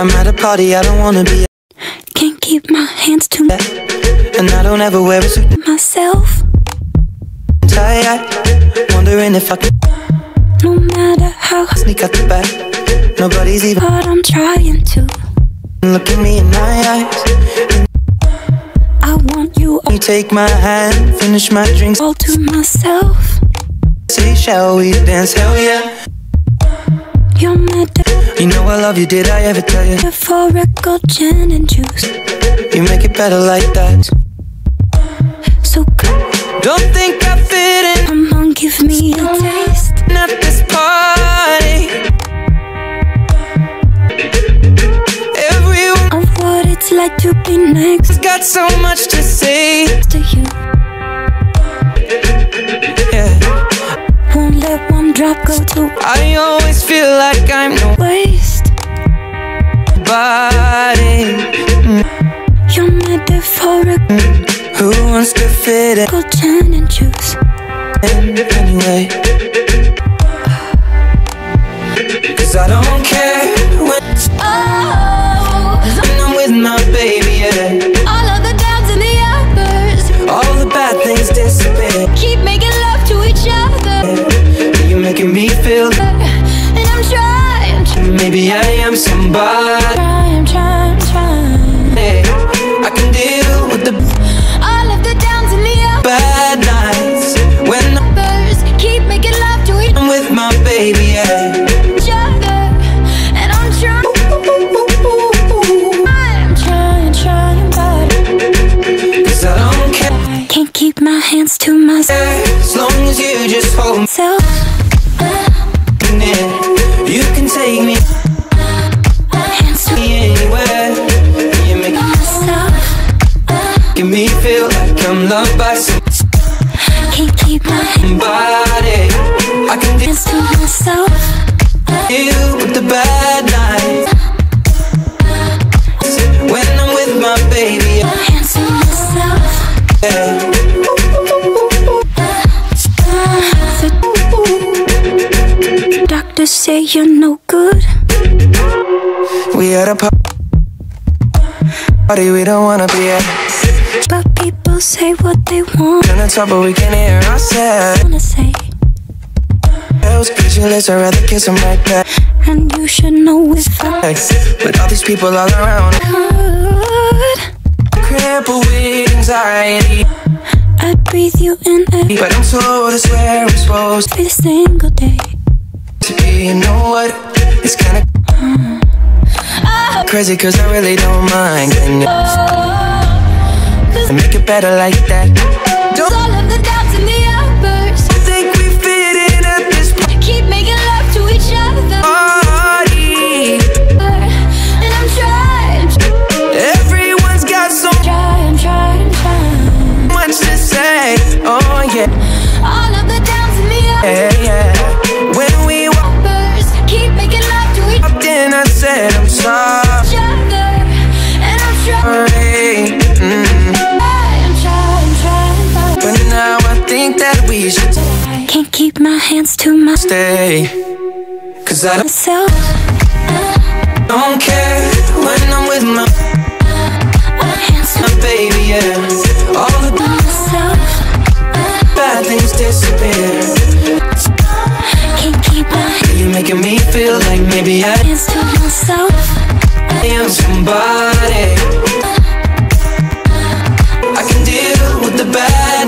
I'm at a party I don't wanna be Can't keep my hands to at, and I don't ever wear a suit myself. tie. Wondering if I can No matter how sneak out the back. Nobody's even But I'm trying to. look at me in my eyes. I want you You take my hand, finish my drinks. all to myself. Say, shall we dance? Hell yeah. You're my You know I love you. Did I ever tell you? metaphorical gin and juice. You make it better like that. So come Don't think I fit in on, give me a taste at this party. Everyone's of what it's like to be next got so much to say. to you. Yeah. Won't let one drop go to I always feel like I'm waste. Nobody. You're metaphorical mm. Who wants to fit gin and juice. in anyway? Cause I don't care maybe I am somebody. I'm trying, trying, trying. I can deal with the All of the downs and the bad nights when uppers keep making love to each I'm with my baby, yeah. other. And I'm trying, I'm trying, trying, but Cause I don't care can't keep my hands to myself. as long as you just hold me I'm loved by Can't keep my somebody. I can dance to myself. deal with the bad nights when I'm with my baby, Hands to myself. yeah. The doctors say you're no good. We at a pa- party we don't wanna be at. But people say what they want. Trying to talk, but we can't hear ourselves. Wanna say, Those pictureless, I'd rather kiss them right back. and you should know if I With all these people all around, could. crippled with anxiety. I'd breathe you in every But I'm told it's where I'm supposed single day. to be. You know what? It's kinda uh. crazy, cause I really don't mind. Oh. Make it better like that? Don't all of the downs and the hands to stay. Cause I myself. don't care when I'm with my, Hands to my baby, yeah. All the oh, myself. bad things disappear. Can't keep my You're making me feel like maybe I hands to myself. I am somebody. I can deal with the bad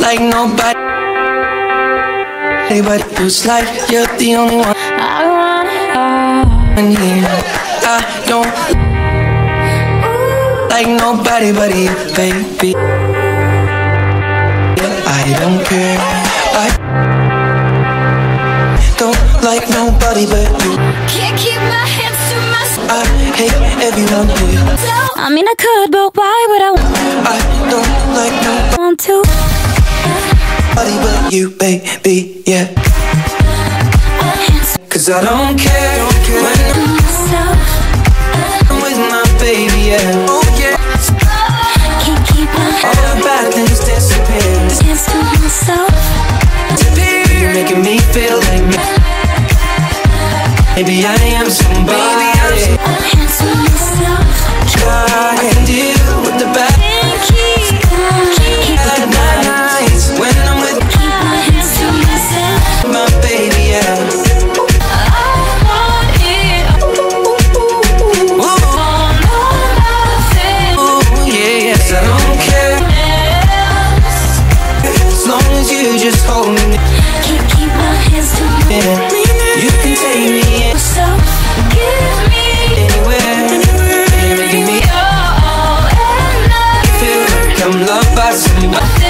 like nobody. Anybody feels like you're the only one I want in here. I don't like nobody but you, baby. I don't care. I don't like nobody but you. Can't keep my hands to myself. I hate everyone here. I mean, I could, but why would I I don't like want to? nobody but you, baby, yeah. Cause I don't care when I'm with my baby, yeah. Oh, yeah. All the bad things disappear. Dancing to myself, disappear. You're making me feel like me. Maybe I am somebody. Maybe I'm somebody. I can do Cause you just hold me. Can't keep my hands to me You can take me in. So give me. Anywhere. Give me all and nothing Feel like I'm loved by somebody.